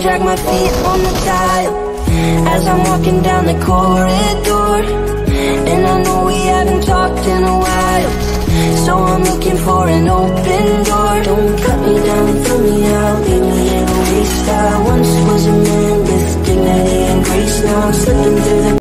drag my feet on the tile As I'm walking down the corridor And I know we haven't talked in a while. So I'm looking for an open door. Don't